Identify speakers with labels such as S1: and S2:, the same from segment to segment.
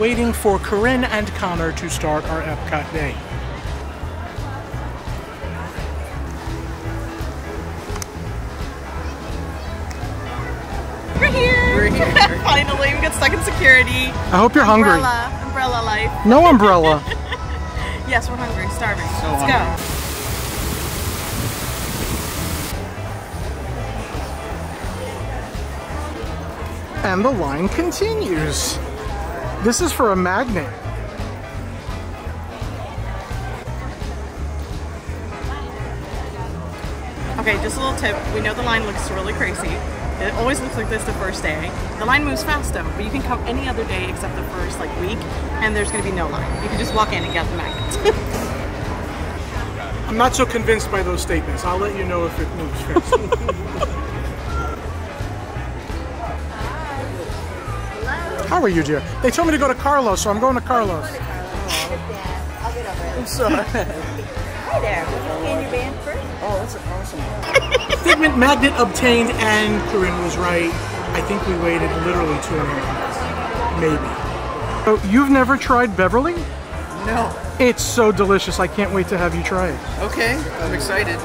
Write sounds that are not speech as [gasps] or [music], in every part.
S1: waiting for Corinne and Connor to start our Epcot day.
S2: We're here.
S3: We're here. [laughs]
S2: Finally, we got stuck in security.
S1: I hope you're hungry.
S2: Umbrella, umbrella life.
S1: No umbrella. [laughs]
S2: Yes, we're hungry, starving.
S3: So
S2: Let's
S3: hungry.
S2: go.
S1: and the line continues. This is for a magnet.
S2: Okay, just a little tip. We know the line looks really crazy. It always looks like this the first day. The line moves fast though, but you can come any other day except the first like week, and there's gonna be no line. You can just walk in and get the magnet. [laughs]
S1: I'm not so convinced by those statements. I'll let you know if it moves fast. [laughs] How are you, dear? They told me to go to Carlos, so I'm going to Carlos.
S3: I'm sorry. [laughs]
S4: Hi there. In your band first?
S3: Oh, that's an awesome. [laughs]
S1: Figment magnet obtained, and Corinne was right. I think we waited literally two and a half minutes. Maybe. Oh, you've never tried Beverly?
S3: No.
S1: It's so delicious. I can't wait to have you try it.
S3: Okay, I'm excited.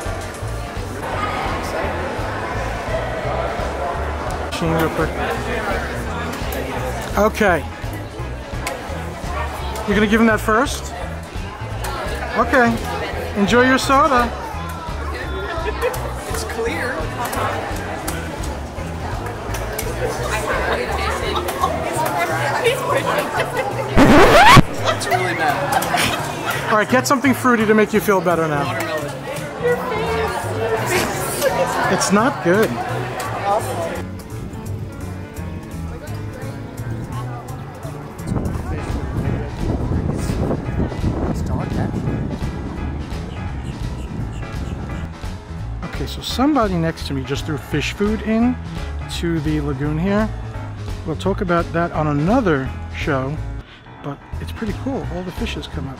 S1: Machine real quick. Okay. You're gonna give him that first? Okay. Enjoy your soda.
S3: It's clear. It's really bad.
S1: All right, get something fruity to make you feel better now. It's not good. Somebody next to me just threw fish food in to the lagoon here. We'll talk about that on another show, but it's pretty cool. All the fishes come up.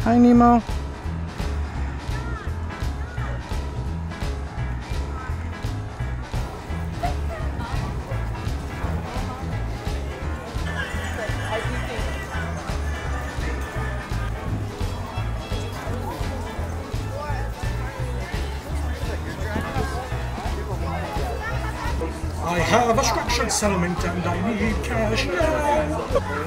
S1: Hi, Nemo. I have a structured settlement and I need cash now.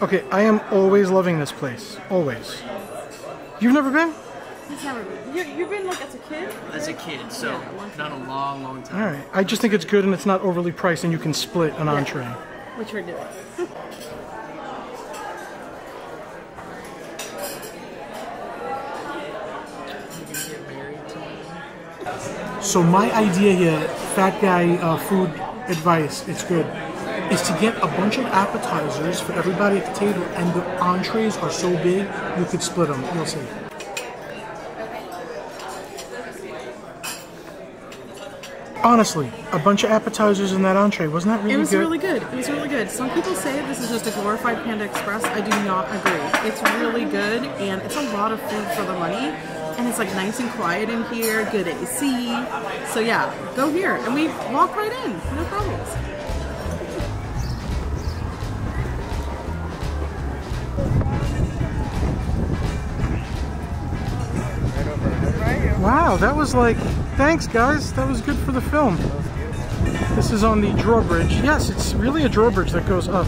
S1: Okay, I am always loving this place. Always. You've never been?
S2: He's never been. You, you've been like as a kid?
S3: As a kid, so not a long, long time.
S1: All right. I just think it's good and it's not overly priced and you can split an entree.
S2: Which we're doing.
S1: So my idea here, fat guy uh, food advice, it's good, is to get a bunch of appetizers for everybody at the table, and the entrees are so big you could split them. You'll see. Honestly, a bunch of appetizers in that entree wasn't that really good?
S2: It was
S1: good?
S2: really good. It was really good. Some people say this is just a glorified Panda Express. I do not agree. It's really good and it's a lot of food for the money. And it's like nice and quiet in here, good AC. So yeah, go here. And we walk right in, no problems.
S1: Wow, that was like, thanks guys, that was good for the film. This is on the drawbridge. Yes, it's really a drawbridge that goes up.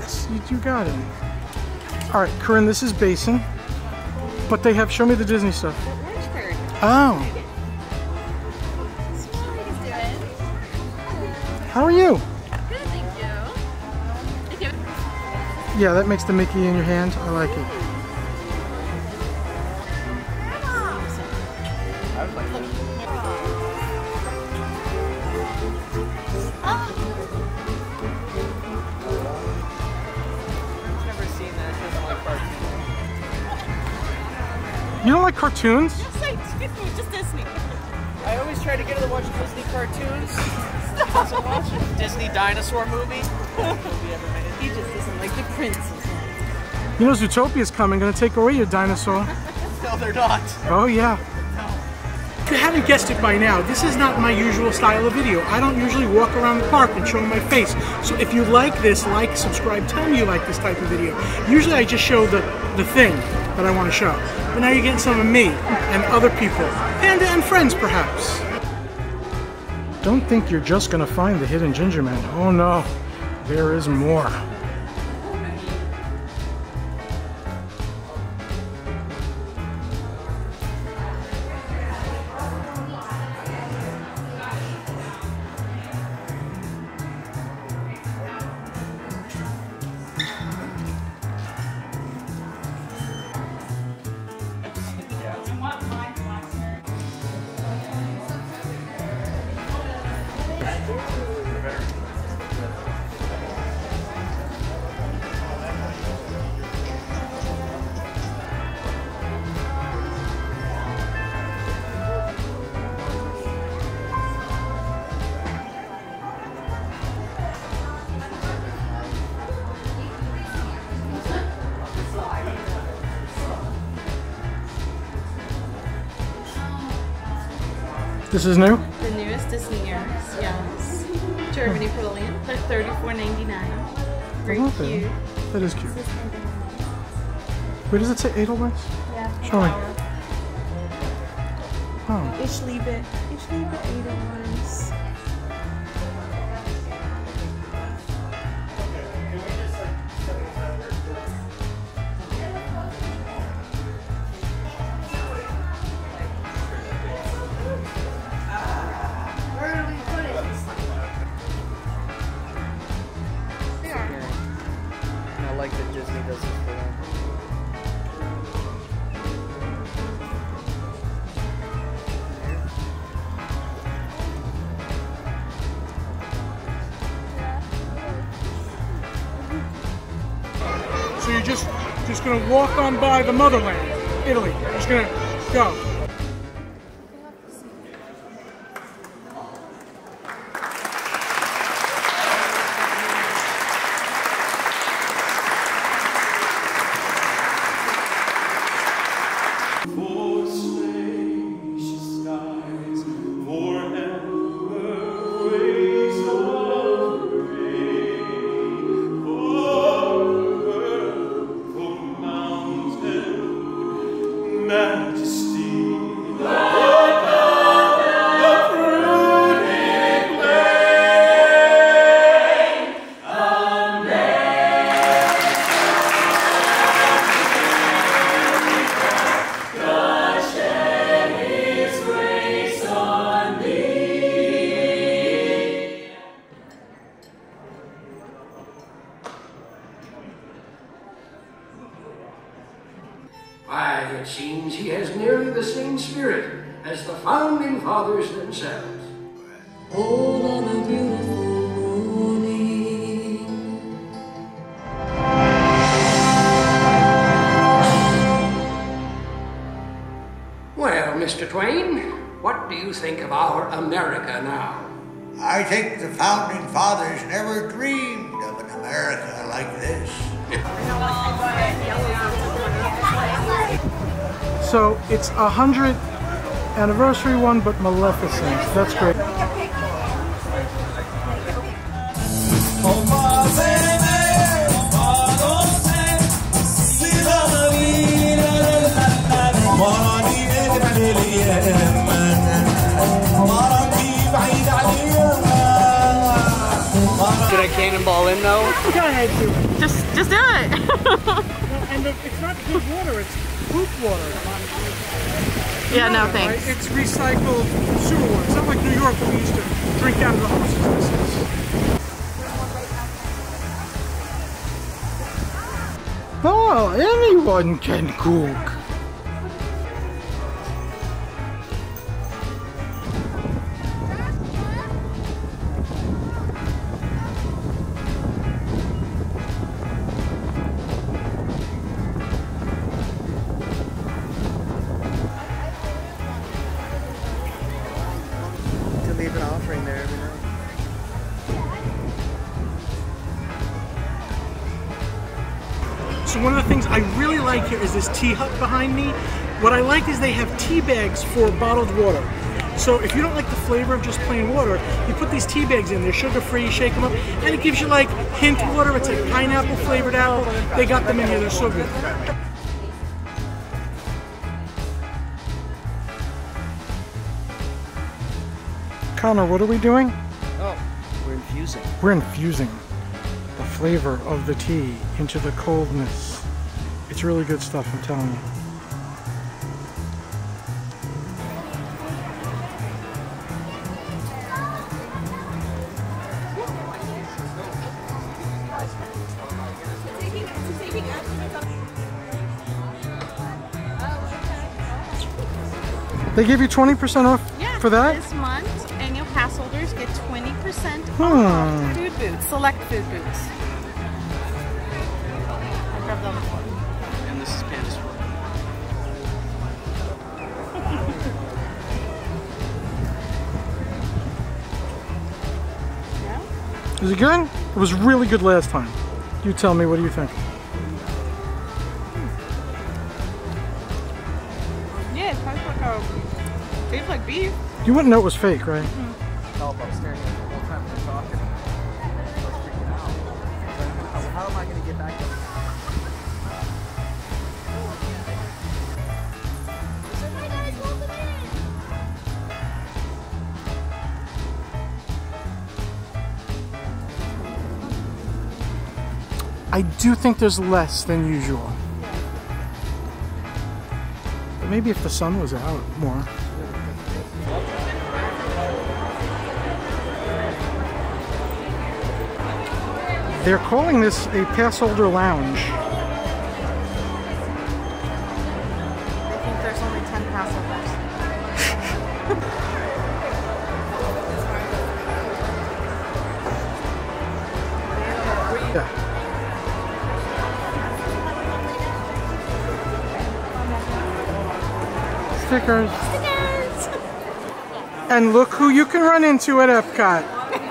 S1: Yes, you, you got it. All right, Corinne, this is Basin, but they have show me the Disney stuff. Oh, Yeah, that makes the Mickey in your hand. I like it.
S3: I've never seen that. It doesn't like cartoons.
S1: You don't like cartoons?
S2: Yes, I do. Just Disney.
S3: tried to get her to watch Disney cartoons. [laughs] Doesn't watch it. Disney dinosaur movie. Movie ever made.
S2: He just doesn't like the princess.
S1: You know Zootopia's coming, gonna take away your dinosaur.
S3: No, they're not.
S1: Oh yeah. If you haven't guessed it by now, this is not my usual style of video. I don't usually walk around the park and show my face. So if you like this, like, subscribe, tell me you like this type of video. Usually I just show the, the thing that I want to show. But now you're getting some of me and other people. And, and friends perhaps. Don't think you're just gonna find the hidden ginger man. Oh no, there is more. This is new?
S2: The newest Disney ears, yes. Germany Brilliant. They're thirty-four ninety-nine. Very
S1: Okay.
S2: cute.
S1: That is cute. Where does it say Edelweiss?
S2: Yeah.
S1: Show me. Oh,
S2: Ich liebe, ich liebe Edelweiss.
S3: That Disney does this for them.
S1: so you're just just gonna walk on by the motherland, Italy. Just gonna go.
S5: Spirit as the founding fathers themselves.
S6: Hold on a beautiful morning.
S5: Well, Mr. Twain, what do you think of our America now?
S7: I think the founding fathers never dreamed of an America like this. [laughs]
S1: So it's a hundred anniversary one, but Maleficent. That's great.
S3: Should I cannonball in though?
S1: Go ahead, do it.
S2: Just, just do it.
S1: And the, it's not good water; it's poop water.
S2: Yeah, no
S1: Right?
S2: thanks.
S1: It's recycled sewer water. It's not like New York where we used to drink out of the hoses. This. Oh, anyone can cook. I really like here is this tea hut behind me. What I like is they have tea bags for bottled water. So if you don't like the flavor of just plain water, you put these tea bags in. They're sugar free. You shake them up, and it gives you like hint water. It's like pineapple flavored apple. They got them in here. They're so good. Connor, what are we doing?
S3: Oh, we're infusing.
S1: We're infusing the flavor of the tea into the coldness. It's really good stuff, I'm telling you. They give you 20% off
S2: Yeah,
S1: for that?
S2: This month, annual pass holders get 20%
S1: Hmm.
S2: off food boots, select food boots.
S3: Is
S1: it good? It was really good last time. You tell me, what do you think?
S2: Yeah, it tastes like a, tastes like beef.
S1: You wouldn't know it was fake, right? Mm-hmm.
S3: Help, I'm I
S1: do think there's less than usual. But maybe if the sun was out more. They're calling this a pass holder lounge.
S2: I think there's only 10 pass holders. [laughs]
S1: Yeah. Stickers. And look who you can run into at Epcot.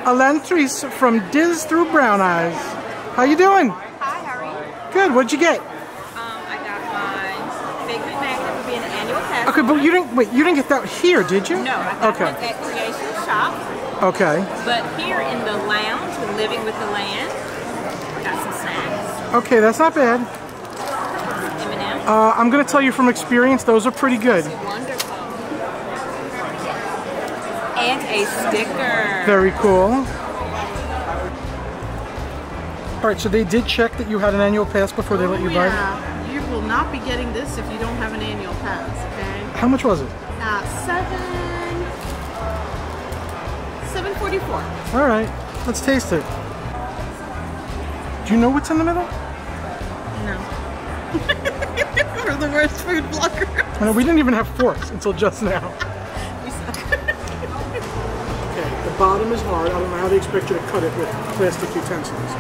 S1: Elantris from Diz Through Brown Eyes. How you doing?
S8: Hi, how are you?
S1: Good. What'd you get?
S8: Um, I got my Big Mac that would be an annual pass.
S1: Okay, but you didn't wait. You didn't get that here, did you?
S8: No, I got
S1: Okay.
S8: one at Creation Shop.
S1: Okay.
S8: But here in the lounge, with Living with the Land, got some snacks.
S1: Okay, that's not bad. Uh, I'm gonna tell you from experience, those are pretty good.
S8: Wonderful. And a sticker.
S1: Very cool. All right, so they did check that you had an annual pass before they let you
S2: Oh,
S1: buy it.
S2: yeah. You will not be getting this if you don't have an annual pass, okay?
S1: How much was it?
S2: Uh, seven... 744.
S1: All right, let's taste it. Do you know what's in the middle?
S2: No. [laughs] [laughs] We're the worst food blogger.
S1: I know we didn't even have forks until just now. [laughs]
S2: We suck.
S1: Okay, the bottom is hard. I don't know how they expect you to cut it with plastic utensils.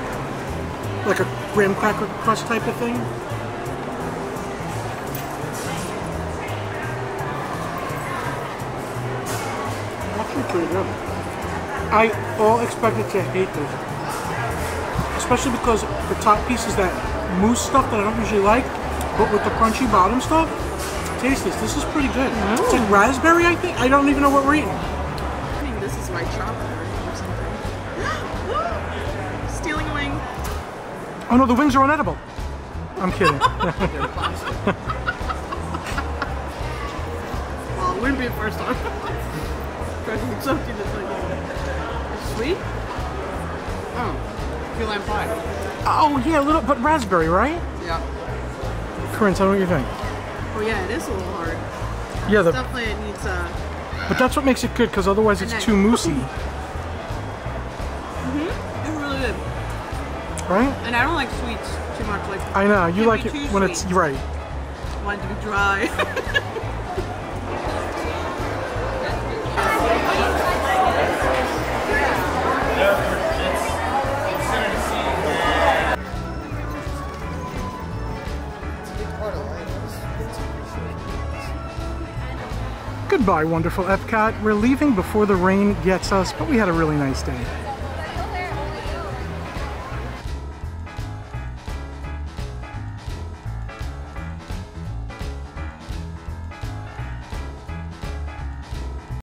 S1: Like a graham cracker crust type of thing. Actually pretty good. I all expected to hate this. Especially because the top piece is that mousse stuff that I don't usually like, but with the crunchy bottom stuff, taste this. This is pretty good. It's like oh. raspberry, I think. I don't even know what we're eating.
S2: I think this is white chocolate or something. [gasps] Stealing a wing.
S1: Oh no, the wings are unedible. I'm kidding. [laughs] [laughs]
S2: Well, it wouldn't be the first time. Trying to something that's like sweet.
S3: Oh, key lime pie.
S1: oh yeah, a little, but raspberry, right?
S3: Yeah.
S1: Corinne, tell me what you think.
S2: Oh yeah, it is a little hard.
S1: Yeah, the,
S2: Definitely it needs uh
S1: but that's what makes it good because otherwise it's too moussey, [laughs]
S2: it's really good.
S1: right?
S2: And I don't like sweets too much. Like
S1: I know you like it when it's
S2: sweet.
S1: right.
S2: I want it to be dry. [laughs]
S1: Goodbye, wonderful Epcot. We're leaving before the rain gets us, but we had a really nice day.